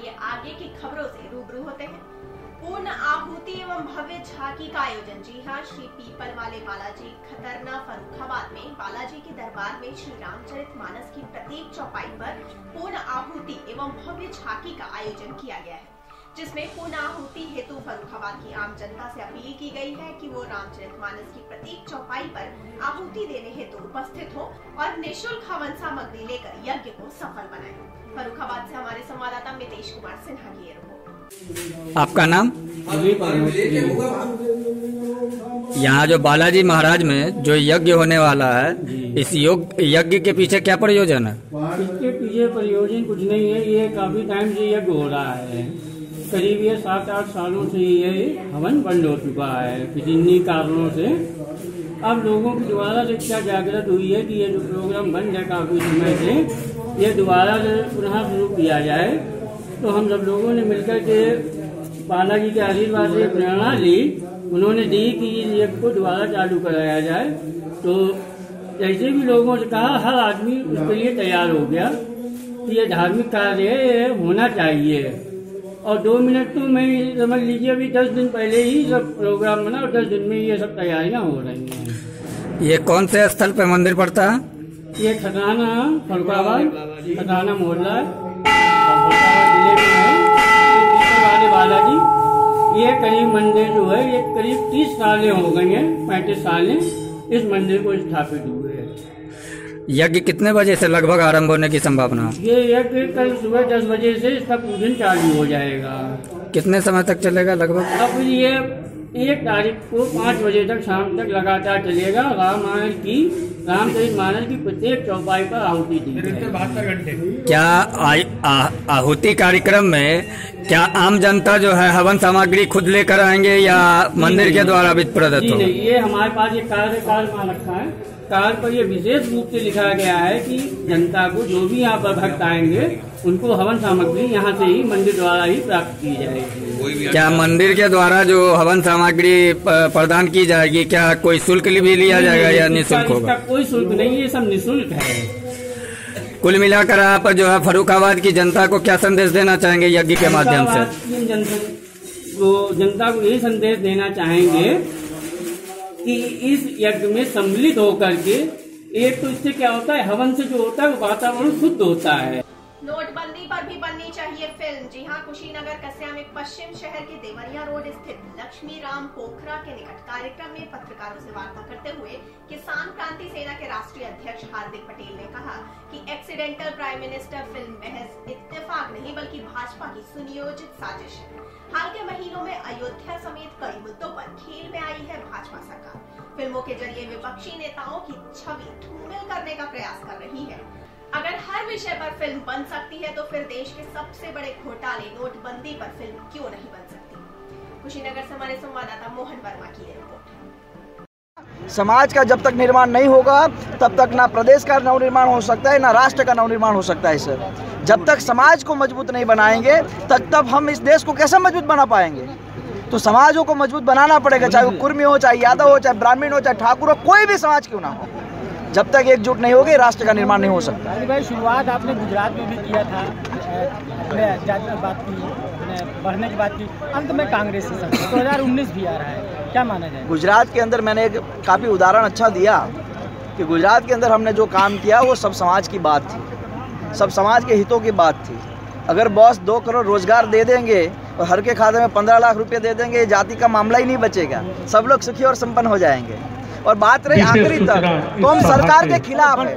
आइए आगे की खबरों से रूबरू होते हैं। पूर्ण आहुति एवं भव्य झांकी का आयोजन। जी हाँ श्री पीपल वाले बालाजी खतरना फरुखाबाद में बालाजी के दरबार में श्री रामचरित मानस की प्रत्येक चौपाई पर पूर्ण आहुति एवं भव्य झांकी का आयोजन किया गया है, जिसमें पूर्ण आहुति हेतु फरुखाबाद की आम जनता से अपील की गई है कि वो रामचरित मानस की प्रत्येक चौपाई पर आहुति देने हेतु उपस्थित हो और निशुल्क हवन सामग्री लेकर यज्ञ को सफल बनाए। फरुखाबाद से हमारे संवाददाता मितेश कुमार सिन्हा की रिपोर्ट आपका नाम? यहाँ जो बालाजी महाराज में जो यज्ञ होने वाला है इस योग यज्ञ के पीछे क्या प्रयोजन है? इसके पीछे प्रयोजन कुछ नहीं है ये काफ़ी टाइम से यज्ञ हो रहा है। करीब ये सात आठ सालों से ये हवन बंद हो चुका है किन्हीं कारणों से। अब लोगों की दोबारा से क्या जागृत हुई है कि ये जो प्रोग्राम बंद है काफ़ी समय से ये दोबारा पुनः शुरू किया जाए तो हम सब लोगों ने मिलकर के बालाजी के आशीर्वाद से प्रेरणा ली। उन्होंने दी कि इस यज्ञ को दोबारा चालू कराया जाए। तो जैसे भी लोगों से कहा, हर आदमी उसके लिए तैयार हो गया कि ये धार्मिक कार्य है होना चाहिए। और दो मिनट तो मैं समझ लीजिए, अभी दस दिन पहले ही सब प्रोग्राम बना और दस दिन में ये सब तैयारियाँ हो रही हैं। ये कौन से स्थल पर मंदिर पड़ता है? ये खटाना फरुखाबाद खटाना मोहल्ला फरुखाबाद ज़िले में है। वाले बालाजी। ये करीब मंदिर जो है ये करीब तीस सालें हो गई हैं पैंतीस सालें इस मंदिर को स्थापित हुए हैं। यज्ञ कितने बजे से लगभग आरंभ होने की संभावना? है? ये यज्ञ कल सुबह दस बजे से इसका पूजन चालू हो जाएगा। कितने समय तक चलेगा लगभग? अब ये एक तारीख को पाँच बजे तक शाम तक लगातार चलेगा। रामायण की रामचरित मानस की प्रत्येक चौपाई पर आहुति दी बहत्तर घंटे। क्या आहुति कार्यक्रम में क्या आम जनता जो है हवन सामग्री खुद लेकर आएँगे या मंदिर के द्वारा भी प्रदत्त नहीं ये हमारे पास एक कार्यकाल रखा है। कार्ड पर ये विशेष रूप से लिखा गया है कि जनता को जो भी यहाँ पर भक्त आएँगे उनको हवन सामग्री यहाँ से ही मंदिर द्वारा ही प्राप्त की जाएगी। क्या मंदिर के द्वारा जो हवन सामग्री प्रदान की जाएगी क्या कोई शुल्क भी लिया जाएगा या निःशुल्क होगा? कोई शुल्क नहीं ये सब निःशुल्क है। कुल मिलाकर आप जो है फरुखाबाद की जनता को क्या संदेश देना चाहेंगे यज्ञ के माध्यम से? जनता को यही संदेश देना चाहेंगे कि इस यज्ञ में सम्मिलित होकर के एक तो इससे क्या होता है, हवन से जो होता है, वो वातावरण शुद्ध होता है। नोटबंदी पर भी बननी चाहिए फ़िल्म। जी हाँ कुशीनगर कस्या में पश्चिम शहर के देवरिया रोड स्थित लक्ष्मी राम पोखरा के निकट कार्यक्रम में पत्रकारों से वार्ता करते हुए किसान क्रांति सेना के राष्ट्रीय अध्यक्ष हार्दिक पटेल ने कहा कि एक्सीडेंटल प्राइम मिनिस्टर फ़िल्म महज इत्तेफाक नहीं, बल्कि भाजपा की सुनियोजित साजिश है। हाल के महीनों में अयोध्या समेत कई मुद्दों पर खेल में आई है भाजपा सरकार। फ़िल्मों के ज़रिए विपक्षी नेताओं की छवि धूमिल करने का प्रयास कर रही है। अगर हर विषय पर फ़िल्म बन सकती है तो फिर देश के सबसे बड़े घोटाले नोटबंदी पर फ़िल्म क्यों नहीं बन सकती? कुशीनगर से हमारे संवाददाता मोहन वर्मा की रिपोर्ट। समाज का जब तक निर्माण नहीं होगा तब तक ना प्रदेश का नवनिर्माण हो सकता है ना राष्ट्र का नवनिर्माण हो सकता है सर। जब तक समाज को मज़बूत नहीं बनाएँगे तब तब हम इस देश को कैसे मज़बूत बना पाएँगे? तो समाजों को मज़बूत बनाना पड़ेगा चाहे वो कुर्मी हो चाहे यादव हो चाहे ब्राह्मण हो चाहे ठाकुर हो कोई भी समाज क्यों ना हो? जब तक एकजुट नहीं होगी राष्ट्र का निर्माण नहीं हो सकता। भाई शुरुआत आपने गुजरात में भी किया था। जाति की बात की बढ़ने की बात की। अंत में कांग्रेस से दो हज़ार उन्नीस भी आ रहा है। क्या माना जाए? गुजरात के अंदर मैंने एक काफ़ी उदाहरण अच्छा दिया कि गुजरात के अंदर हमने जो काम किया वो सब समाज की बात थी। सब समाज के हितों की बात थी। अगर बॉस दो करोड़ रोज़गार दे देंगे और हर के खाते में पंद्रह लाख रुपए दे देंगे जाति का मामला ही नहीं बचेगा। सब लोग सुखी और संपन्न हो जाएँगे। और बात रही आखिरी तक तो हम सरकार के खिलाफ है।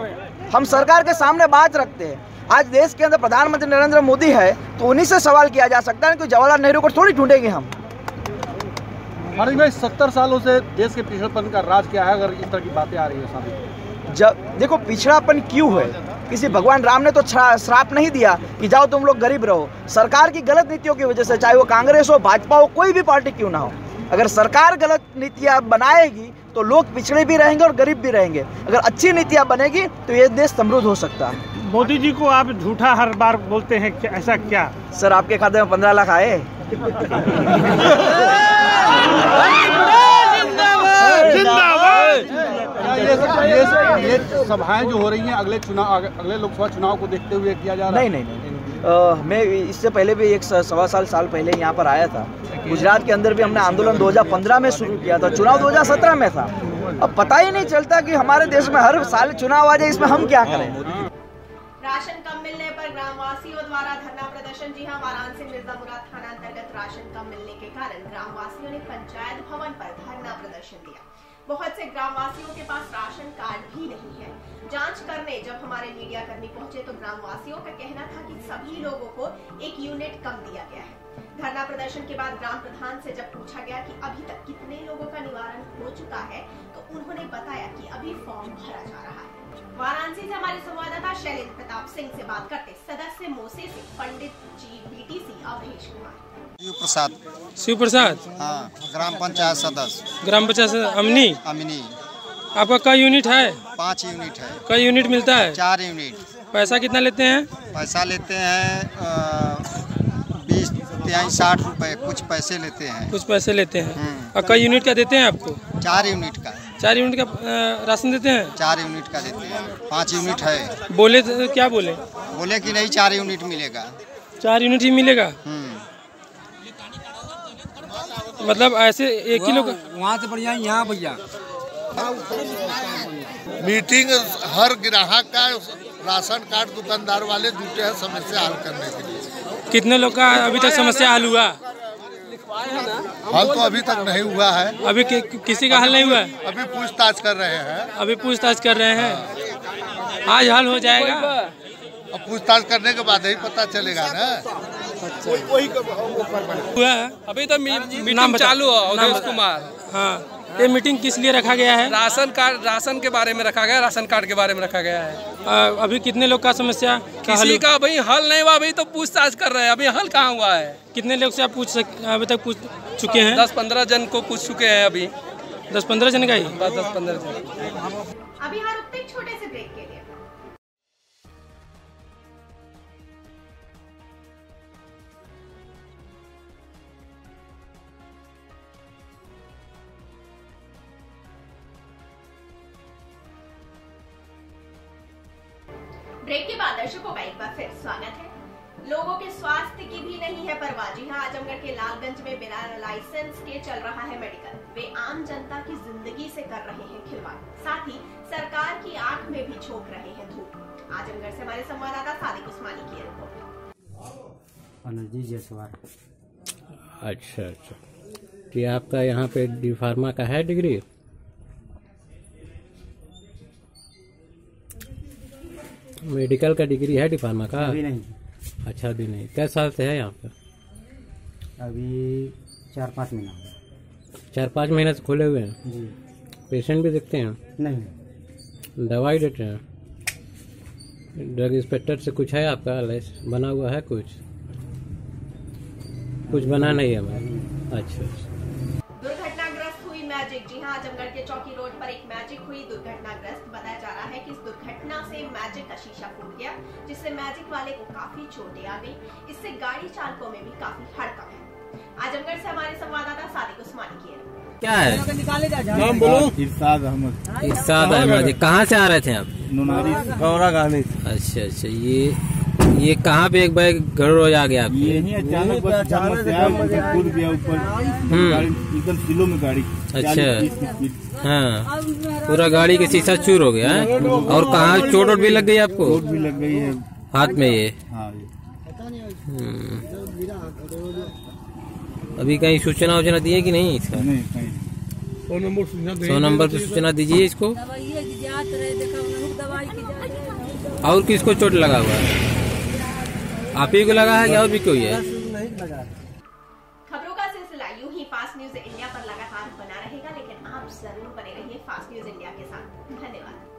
हम सरकार के सामने बात रखते हैं। आज देश के अंदर प्रधानमंत्री नरेंद्र मोदी है तो उन्हीं से सवाल किया जा सकता है कि जवाहरलाल नेहरू को थोड़ी ढूंढेंगे हम। हार्दिक भाई सत्तर सालों से देश के पिछड़ेपन का राज क्या है? अगर इस तरह की बातें आ रही है सामने। जब देखो पिछड़ापन क्यों है? किसी भगवान राम ने तो श्राप नहीं दिया कि जाओ तुम लोग गरीब रहो। सरकार की गलत नीतियों की वजह से चाहे वो कांग्रेस हो भाजपा हो कोई भी पार्टी क्यों ना हो। अगर सरकार गलत नीतियाँ बनाएगी तो लोग पिछड़े भी रहेंगे और गरीब भी रहेंगे। अगर अच्छी नीतियाँ बनेगी तो ये देश समृद्ध हो सकता है। मोदी जी को आप झूठा हर बार बोलते हैं कि ऐसा क्या? सर आपके खाते में पंद्रह लाख आए। ये ये ये सभाएँ जो हो रही हैं अगले चुनाव अगले लोकसभा चुनाव को देखते हुए किया जा रहा है। नहीं है नहीं नहीं। अ, मैं इससे पहले भी एक सवा साल साल पहले यहाँ पर आया था। गुजरात के अंदर भी हमने आंदोलन 2015 में शुरू किया था। चुनाव 2017 में था। अब पता ही नहीं चलता कि हमारे देश में हर साल चुनाव आ जाए इसमें हम क्या करें? राशन कम मिलने पर ग्रामवासियों द्वारा धरना प्रदर्शन। जी हाँ वाराणसी मिर्ज़ा मुराद थाना अंतर्गत राशन कम मिलने के कारण ग्रामवासियों ने पंचायत भवन पर धरना प्रदर्शन दिया। बहुत से ग्रामवासियों के पास राशन कार्ड भी नहीं है। जाँच करने जब हमारे मीडिया कर्मी पहुँचे तो ग्रामवासियों का कहना था कि सभी लोगों को एक यूनिट कम दिया गया है। धरना प्रदर्शन के बाद ग्राम प्रधान से जब पूछा गया कि अभी तक कितने लोगों का निवारण हो चुका है तो उन्होंने बताया कि अभी फॉर्म भरा जा रहा है। वाराणसी से हमारे संवाददाता शैलेंद्र प्रताप सिंह से बात करते सदस्य मोसे से पंडित जी बीटीसी अवधेश कुमार। शिव प्रसाद शिव प्रसाद हाँ ग्राम पंचायत सदस्य। ग्राम पंचायत अमनी? अमनी। आपका कई यूनिट है? पाँच यूनिट है। कई यूनिट मिलता है? चार यूनिट। पैसा कितना लेते हैं? पैसा लेते हैं बीस तिहाई साठ रुपए। कुछ पैसे लेते हैं। कुछ पैसे लेते हैं। हम्म। और कई यूनिट का देते हैं आपको? चार यूनिट का। चार यूनिट का राशन देते हैं? चार यूनिट का देते हैं। पाँच यूनिट है। बोले तो क्या बोले? बोले कि नहीं चार यूनिट मिलेगा। चार यूनिट ही मिलेगा? हम्म। मतलब ऐसे एक ही लोग वहाँ से बढ़िया यहाँ भैया मीटिंग हर ग्राहक का राशन कार्ड दुकानदार वाले जुटे हैं समस्या हल करने के लिए। कितने लोग का अभी तक समस्या हल हुआ? हल तो अभी तक नहीं हुआ है। अभी कि, किसी का हल नहीं हुआ है? अभी पूछताछ कर रहे हैं। अभी पूछताछ कर रहे हैं। आज हल हो जाएगा। अब पूछताछ करने के बाद ही पता चलेगा ना। वही हुआ है। अभी तो मीटिंग नाम चालू है कुमार। हाँ। ये मीटिंग किस लिए रखा गया है? राशन कार्ड राशन के बारे में रखा गया है, राशन कार्ड के बारे में रखा गया है। अ, अभी कितने लोग का समस्या? किसी का भाई हल नहीं हुआ अभी तो पूछताछ कर रहे हैं। अभी हल कहाँ हुआ है? कितने लोग से आप पूछ सक अभी तक पूछ चुके हैं? दस पंद्रह जन को पूछ चुके हैं अभी। दस पंद्रह जन का ही? बस दस पंद्रह जन। अभी यहाँ रुकते छोटे से ब्रेक के लिए। ब्रेक के बाद दर्शकों का एक बार फिर स्वागत है। लोगों के स्वास्थ्य की भी नहीं है परवाह। जी हाँ आजमगढ़ के लालगंज में बिना लाइसेंस के चल रहा है मेडिकल। वे आम जनता की ज़िंदगी से कर रहे हैं खिलवाड़। साथ ही सरकार की आँख में भी झोंक रहे हैं धूप। आजमगढ़ से हमारे संवाददाता सादिक उस्मानी की रिपोर्ट। अनुजी अच्छा अच्छा। कि आपका यहाँ पे डी फार्मा का है डिग्री? मेडिकल का डिग्री है डिप्लोमा का? अभी नहीं। अच्छा अभी नहीं। कै साल से है यहाँ पे? अभी चार पाँच महीना चार पाँच महीने से खुले हुए हैं? जी। पेशेंट भी देखते हैं? नहीं। दवाई देते हैं? ड्रग इंस्पेक्टर से कुछ है आपका? लाइस बना हुआ है कुछ? कुछ बना नहीं है हमारा? अच्छा अच्छा। दुर्घटनाग्रस्त हुई मैजिक। जी हाँ आजमगढ़ के चौकी रोड पर एक मैजिक हुई। दुर्घटनाग्रस्त से मैजिक का शीशा फूट गया जिससे मैजिक वाले को काफ़ी चोटें आ गई। इससे गाड़ी चालकों में भी काफ़ी हड़कम है। आजमगढ़ से हमारे संवाददाता सादिक उस्मानी की है। क्या है? नाम बोलो। इरशाद अहमद। इरशाद अहमद कहाँ से आ रहे थे आप? नुनारी गौरा गाने अच्छा अच्छा ये ये कहाँ पे एक बैग गड़बड़ आ गया आपके? यही अचानक कूद गया ऊपर। एकदम किलो में गाड़ी। अच्छा। 40 की स्पीड। हाँ। पूरा गाड़ी के शीशा चूर हो गया और कहाँ चोट वोट भी लग गई आपको? चोट भी लग गई है। हाथ में ये? हाँ ये। हम्म। अभी कहीं सूचना वूचना दिए कि नहीं इसका? नहीं सौ नंबर पे सूचना दीजिए इसको। और किसको चोट लगा हुआ है? आप ही को लगा है या और भी कोई है? खबरों का सिलसिला यूँ ही फास्ट न्यूज़ इंडिया पर लगातार बना रहेगा, लेकिन आप ज़रूर बने रहिए फास्ट न्यूज़ इंडिया के साथ। धन्यवाद।